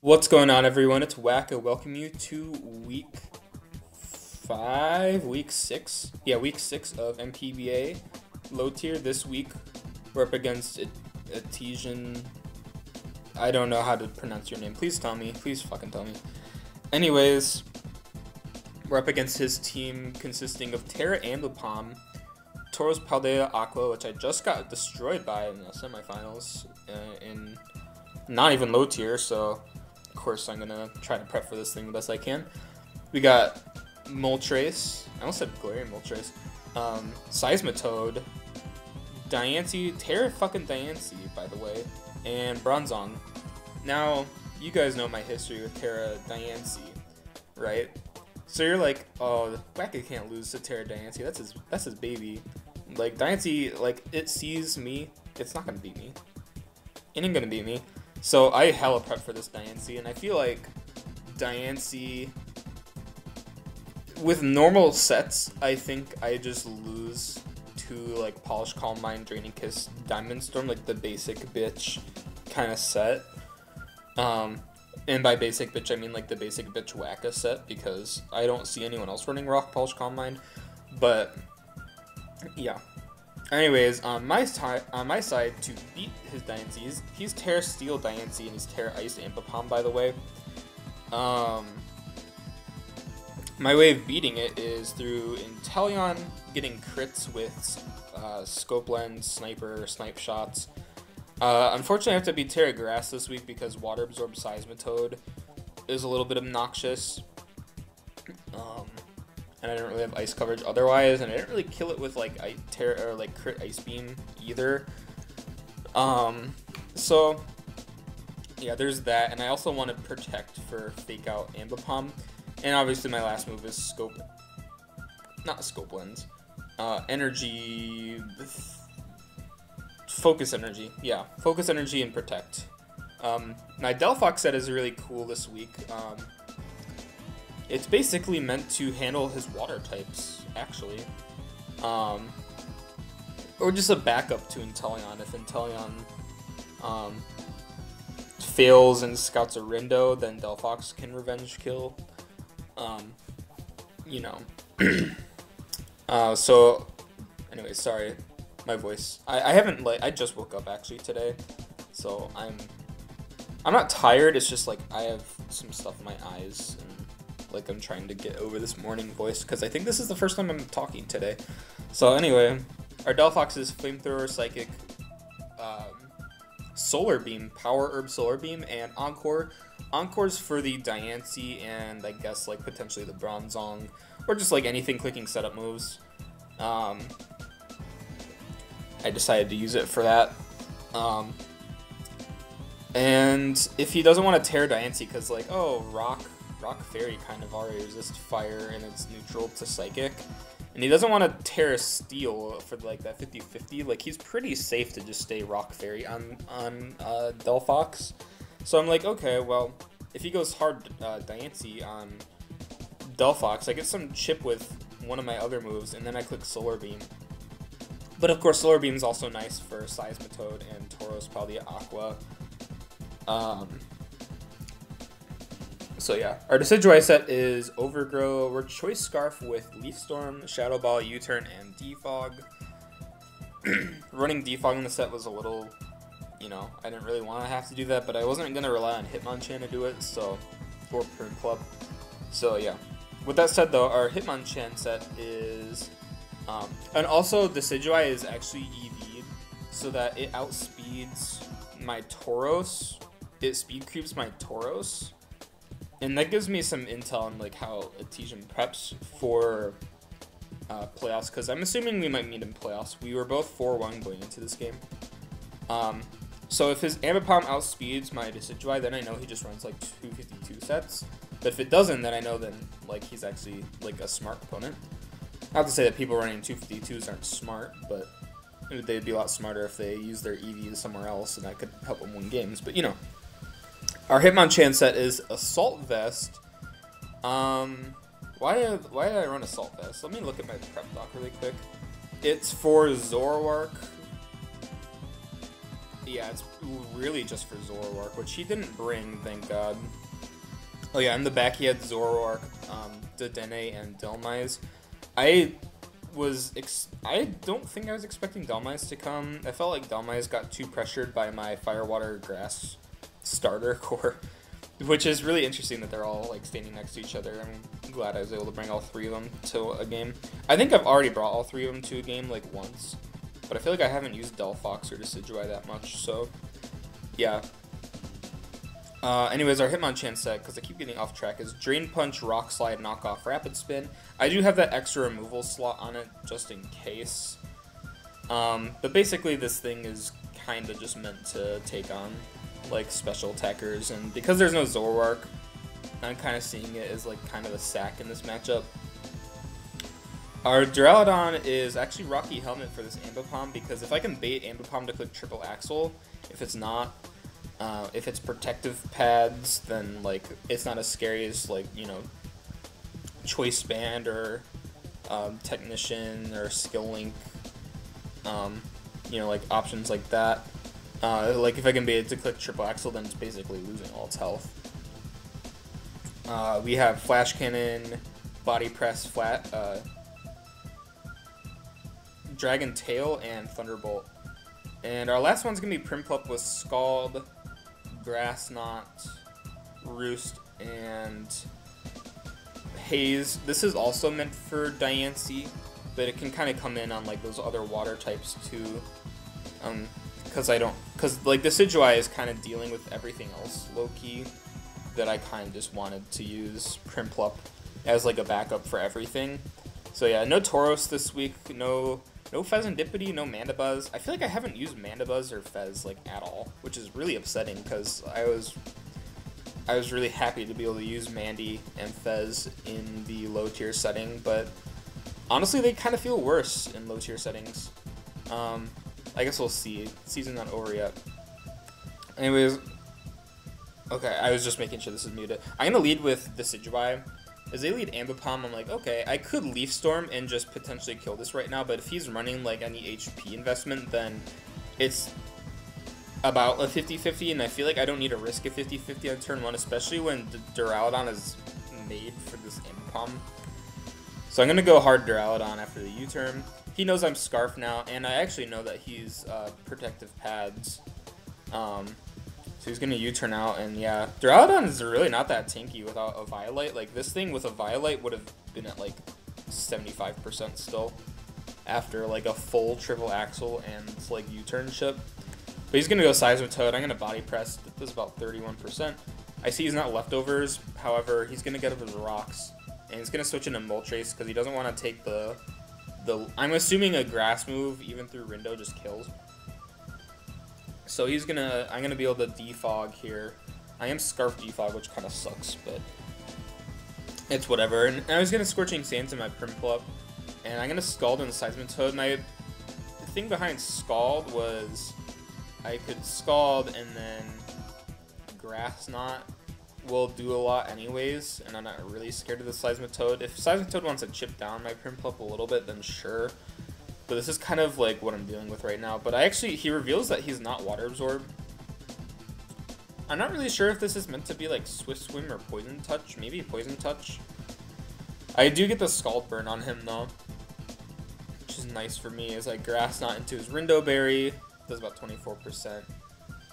What's going on, everyone? It's Whacker. Welcome you to week five, week six. Yeah, week six of NPBA low tier. This week, we're up against Artesian. I don't know how to pronounce your name. Please tell me. Please fucking tell me. Anyways, we're up against his team consisting of Tera and Ambipom, Tauros Paldea Aqua, which I just got destroyed by in the semifinals uh, in not even low tier, so course I'm gonna try to prep for this thing the best I can. We got Moltres, I almost said Galarian Moltres, um, Seismitoad, Diancie, Tera fucking Diancie, by the way, and Bronzong. Now, you guys know my history with Tera Diancie, right? So you're like, oh, Whacker can't lose to Tera Diancie. That's his, that's his baby. Like Diancie, like it sees me, it's not gonna beat me. It ain't gonna beat me. So I hella prep for this Diancie, and I feel like Diancie with normal sets, I think I just lose to like Polish Calm Mind, Draining Kiss, Diamond Storm, like the basic bitch kind of set. Um, and by basic bitch, I mean like the basic bitch Whacker set because I don't see anyone else running Rock Polish Calm Mind. But yeah. Anyways, on my side, on my side, to beat his Diancie, he's, Tera Steel Diancie and he's Tera Ice Ambipom, by the way. Um, my way of beating it is through Inteleon getting crits with uh, Scope Lens, Sniper, Snipe Shots. Uh, unfortunately, I have to beat Tera Grass this week because Water Absorb Seismitoad is a little bit obnoxious. Um, and I didn't really have ice coverage otherwise, and I didn't really kill it with like I Tera or like crit Ice Beam either. Um, so yeah, there's that, and I also want to protect for Fake Out Ambipom. And obviously my last move is scope, not scope lens, uh, energy, focus energy, yeah, focus energy and protect. Um, my Delphox set is really cool this week. Um, it's basically meant to handle his water types, actually. Um, or just a backup to Inteleon. If Inteleon um, fails and scouts a Rindo, then Delphox can revenge kill. Um, you know. uh, so, anyway, sorry, my voice. I, I haven't like I just woke up actually today, so I'm I'm not tired. It's just like I have some stuff in my eyes and like I'm trying to get over this morning voice because I think this is the first time I'm talking today. So anyway, our Delphox is Flamethrower, Psychic, um, Solar Beam, Power Herb Solar Beam, and Encore. Encore's for the Diancie and I guess like potentially the Bronzong, or just like anything clicking setup moves. Um, I decided to use it for that. Um, and if he doesn't want to tear Diancie, because like, oh, Rock, Rock Fairy kind of already resists fire and it's neutral to Psychic. And he doesn't want to tear Steel for like that 50-50. Like he's pretty safe to just stay Rock Fairy on on uh, Delphox. So I'm like, okay, well, if he goes hard uh, Diancie on Delphox, I get some chip with one of my other moves, and then I click Solar Beam. But of course, Solar Beam is also nice for Seismitoad and Tauros probably Aqua. Um, so yeah, our Decidueye set is Overgrow, we're Choice Scarf with Leaf Storm, Shadow Ball, U-Turn, and Defog. Running Defog in the set was a little you know, I didn't really want to have to do that, but I wasn't going to rely on Hitmonchan to do it, so, or club. So yeah. With that said though, our Hitmonchan set is, um, and also Decidueye is actually EV'd, so that it outspeeds my Tauros, it speed creeps my Tauros, and that gives me some intel on like how Artesian preps for uh, playoffs, because I'm assuming we might meet in playoffs. We were both 4-1 going into this game. Um, so if his Ambipom outspeeds my Decidueye, then I know he just runs like 252 sets. But if it doesn't, then I know then like he's actually like a smart opponent. Not to say that people running 252s aren't smart, but they'd be a lot smarter if they use their EVs somewhere else, and that could help them win games. But you know, our Hitmonchan set is Assault Vest. Um, why did, why did I run Assault Vest? Let me look at my prep doc really quick. It's for Zoroark, yeah, it's really just for Zoroark, which he didn't bring, thank God. Oh yeah, in the back he had Zoroark, um, Dedenne, and Dhelmise. I was ex- I don't think I was expecting Dhelmise to come. I felt like Dhelmise got too pressured by my Fire Water Grass starter core, which is really interesting that they're all like standing next to each other. I'm glad I was able to bring all three of them to a game. I think I've already brought all three of them to a game like once, but I feel like I haven't used Delphox or Decidueye that much. So yeah, uh, anyways, our Hitmonchan set, because I keep getting off track, is Drain Punch, Rock Slide, Knockoff, Rapid Spin. I do have that extra removal slot on it, just in case. Um, but basically, this thing is kind of just meant to take on, like, special attackers. And because there's no Zoroark, I'm kind of seeing it as, like, kind of a sack in this matchup. Our Duraludon is actually Rocky Helmet for this Ambipom, because if I can bait Ambipom to click Triple Axel, if it's not, uh, if it's protective pads, then like it's not as scary as like you know, choice band or um, technician or skill link. Um, you know, like options like that. Uh, like if I can be able to click triple axel, then it's basically losing all its health. Uh, we have flash cannon, body press, flat, uh, dragon tail, and thunderbolt. And our last one's gonna be Prinplup with Scald, Grass Knot, Roost, and Haze. This is also meant for Diancie, but it can kind of come in on like those other water types too. Um, because I don't, because like the Decidueye is kind of dealing with everything else low key that I kind of just wanted to use Prinplup as like a backup for everything. So yeah, no Tauros this week, no no Fezandipiti, no Mandibuzz. I feel like I haven't used Mandibuzz or Fez like at all, which is really upsetting because I was I was really happy to be able to use Mandy and Fez in the low tier setting, but honestly they kind of feel worse in low tier settings. Um, I guess we'll see. Season's not over yet. Anyways, okay, I was just making sure this is muted. I'm gonna lead with the Decidueye as they lead Ambipom, I'm like, okay, I could Leaf Storm and just potentially kill this right now, but if he's running like any HP investment, then it's about a 50-50, and I feel like I don't need to risk a 50-50 on turn 1, especially when Duraludon is made for this Ambipom. So I'm to go hard Duraludon after the U-turn. He knows I'm Scarf now, and I actually know that he's uh, Protective Pads. Um, so he's gonna U-turn out, and yeah, Duraludon is really not that tanky without Eviolite. Like, this thing with Eviolite would have been at, like, 75% still after, like, a full triple axel and, like, U-turn ship. But he's gonna go Seismitoad. I'm gonna Body Press. This is about 31%. I see he's not Leftovers. However, he's gonna get up his Rocks. And he's gonna switch into Moltres because he doesn't want to take the... the. I'm assuming a Grass move, even through Rindo, just kills. So he's gonna, I'm gonna be able to defog here. I am Scarf defog, which kind of sucks, but it's whatever. And I was gonna Scorching Sands in my Prinplup, and I'm gonna Scald in the Seismitoad. My thing behind Scald was I could Scald and then Grass Knot will do a lot anyways, and I'm not really scared of the Seismitoad. If Seismitoad wants to chip down my Prinplup a little bit, then sure. But this is kind of like what I'm dealing with right now. But I actually, he reveals that he's not water absorb. I'm not really sure if this is meant to be like Swift Swim or Poison Touch. Maybe Poison Touch. I do get the Scald Burn on him though. Which is nice for me as I Grass Knot into his Rindo Berry. Does about 24%.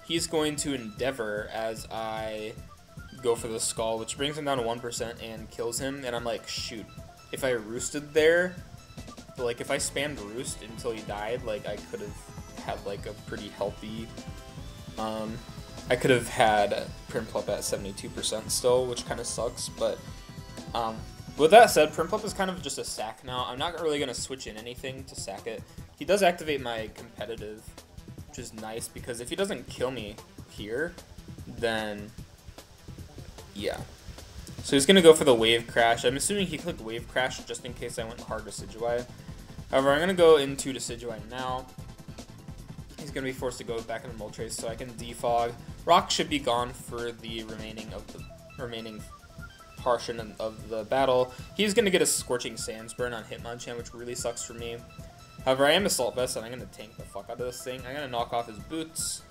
He's going to Endeavor as I go for the Scald, which brings him down to 1% and kills him. And I'm like, shoot, if I roosted there, like if I spammed Roost until he died, like I could have had like a pretty healthy. Um, I could have had Prinplup at 72% still, which kind of sucks. But um, with that said, Prinplup is kind of just a sack now. I'm not really going to switch in anything to sack it. He does activate my competitive, which is nice because if he doesn't kill me here, then yeah. So he's going to go for the Wave Crash. I'm assuming he clicked Wave Crash just in case I went hard Decidueye. However, I'm going to go into Decidueye now. He's going to be forced to go back into Moltres so I can defog. Rock should be gone for the remaining of the remaining portion of the battle. He's going to get a Scorching Sands burn on Hitmonchan, which really sucks for me. However, I am Assault Vest, and I'm going to tank the fuck out of this thing. I'm going to knock off his boots.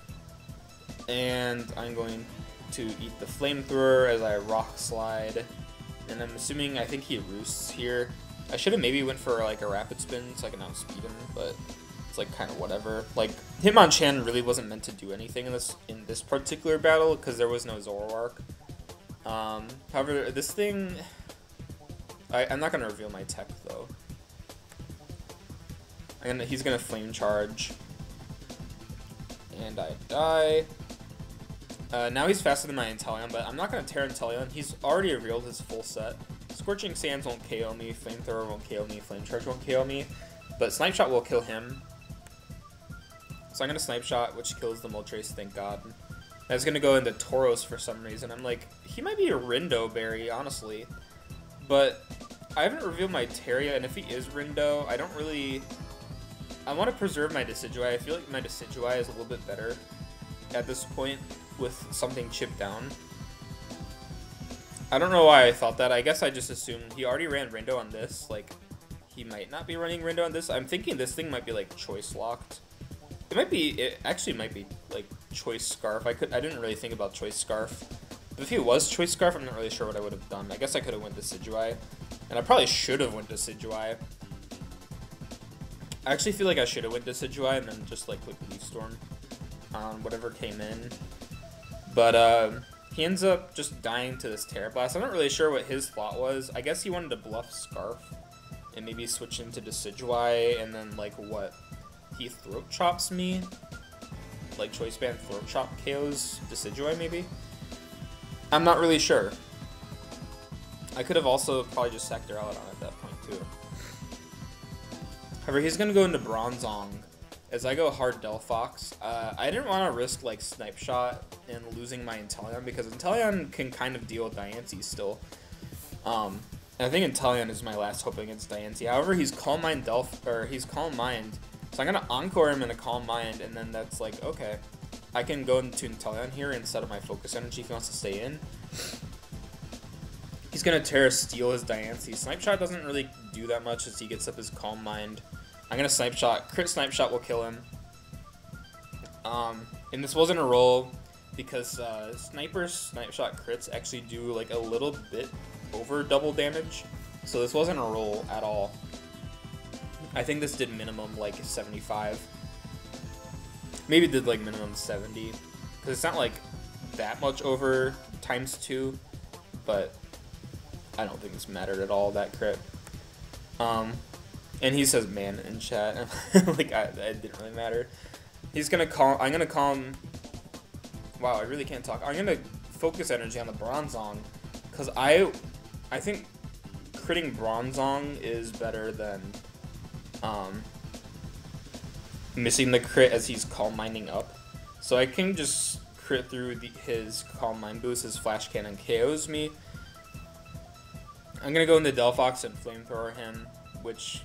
And I'm going to eat the flamethrower as I rock slide. And I'm assuming, I think he roosts here. I should have maybe went for like a rapid spin so I can outspeed him, but it's like kind of whatever. Like Hitmonchan really wasn't meant to do anything in this in this particular battle because there was no Zoroark. Um, however, this thing, I, I'm not gonna reveal my tech though. And he's gonna flame charge, and I die. Uh, now he's faster than my Inteleon, but I'm not gonna tear Inteleon. He's already revealed his full set. Scorching Sands won't KO me, Flamethrower won't KO me, Flame Charge won't KO me, but Snipe Shot will kill him. So I'm gonna Snipe Shot, which kills the Moltres, thank god. I was gonna go into Tauros for some reason. I'm like, he might be a Rindo berry, honestly. But I haven't revealed my Tera, and if he is Rindo, I don't really... I want to preserve my Decidueye. I feel like my Decidueye is a little bit better at this point with something chipped down. I don't know why I thought that. I guess I just assumed he already ran Rindo on this. Like, he might not be running Rindo on this. I'm thinking this thing might be, like, choice locked. It might be, it actually might be, like, choice scarf. I could, I didn't really think about choice scarf. But if he was choice scarf, I'm not really sure what I would have done. I guess I could have went to Decidueye. And I probably should have went to Decidueye. I actually feel like I should have went to Decidueye and then just, like, click Leaf Storm on whatever came in. But, uh... He ends up just dying to this Tera Blast. I'm not really sure what his thought was. I guess he wanted to bluff Scarf and maybe switch into Decidueye and then, like, what? He Throat Chops me? Like, Choice Band Throat Chop KOs Decidueye, maybe? I'm not really sure. I could have also probably just sacked Duraludon at that point, too. However, he's going to go into Bronzong as I go hard Delphox, uh, I didn't want to risk like Snipe Shot and losing my Inteleon because Inteleon can kind of deal with Diancie still. Um, I think Inteleon is my last hope against Diancie. However, he's Calm Mind Delph or he's Calm Mind, so I'm gonna Encore him in a Calm Mind, and then that's like okay, I can go into Inteleon here instead of my Focus Energy if he wants to stay in. He's gonna Tera Steel his Diancie. Snipe Shot doesn't really do that much as he gets up his Calm Mind. I'm gonna snipe shot. Crit snipe shot will kill him. Um, and this wasn't a roll because uh, sniper snipe shot crits actually do like a little bit over double damage. So this wasn't a roll at all. I think this did minimum like 75. Maybe did like minimum 70. Because it's not like that much over times 2. But I don't think this mattered at all, that crit. Um, and he says man in chat. like, I, didn't really matter. He's gonna call, I'm gonna call him, wow, I really can't talk. I'm gonna focus energy on the Bronzong, because I, I think critting Bronzong is better than, um, missing the crit as he's calm minding up. So I can just crit through the, his calm mind boost, his flash cannon KOs me. I'm gonna go into Delphox and flamethrower him, which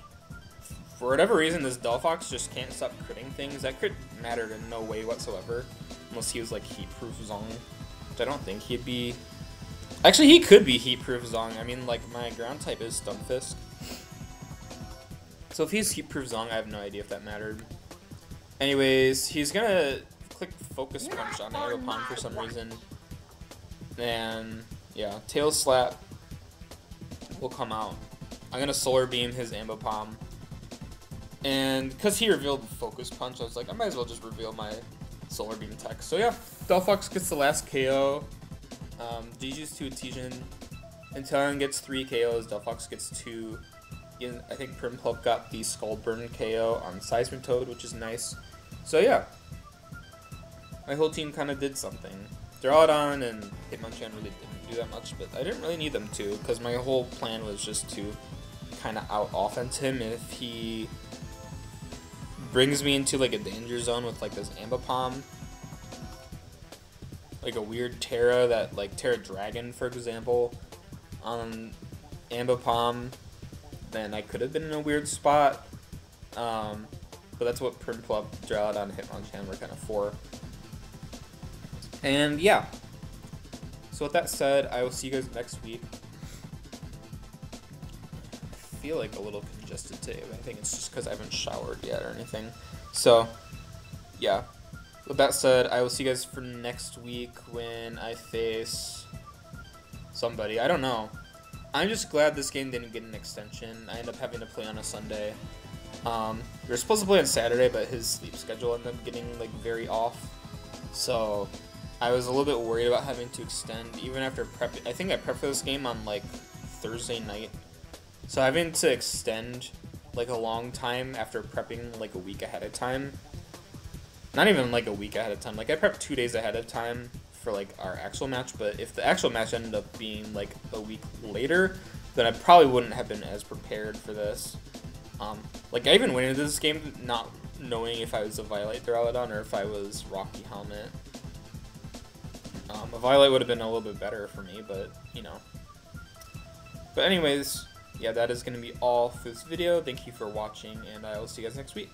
for whatever reason, this Delphox just can't stop critting things. That crit mattered in no way whatsoever. Unless he was like Heat-Proof Zong. Which I don't think he'd be... Actually, he could be Heat-Proof Zong. I mean, like, my ground type is Stunfisk. So if he's Heat-Proof Zong, I have no idea if that mattered. Anyways, he's gonna click Focus Punch on Aeropon for some reason. And, yeah, Tail Slap will come out. I'm gonna Solar Beam his Ambipom. And because he revealed the Focus Punch, I was like, I might as well just reveal my Solar Beam tech. So yeah, Delphox gets the last KO. Um, DG's 2 Tijin. Inteleon gets 3 KOs. Delphox gets 2. I think Prinplup got the Scald Burn KO on Seismitoad, which is nice. So yeah, my whole team kind of did something. Duraludon and Hitmonchan really didn't do that much, but I didn't really need them to, because my whole plan was just to kind of out-offense him if he brings me into like a danger zone with like this Ambipom. Like a weird Tera that like Tera Dragon for example on Ambipom. Then I could have been in a weird spot. Um, but that's what Prinplup, Duraludon, and Hitmonchan were kind of for. And yeah. So with that said, I will see you guys next week. I feel like a little congested today, but I think it's just because I haven't showered yet or anything. So, yeah. With that said, I will see you guys for next week when I face somebody. I don't know. I'm just glad this game didn't get an extension. I end up having to play on a Sunday. Um, we were supposed to play on Saturday, but his sleep schedule ended up getting like very off. So I was a little bit worried about having to extend even after prep. I think I prepped for this game on like Thursday night. So having to extend like a long time after prepping like a week ahead of time. Not even like a week ahead of time. Like I prepped two days ahead of time for like our actual match, but if the actual match ended up being like a week later, then I probably wouldn't have been as prepared for this. Um, like I even went into this game not knowing if I was Eviolite Duraludon or if I was Rocky Helmet. Um, a Violet would have been a little bit better for me, but you know. But anyways, yeah, that is going to be all for this video. Thank you for watching, and I will see you guys next week.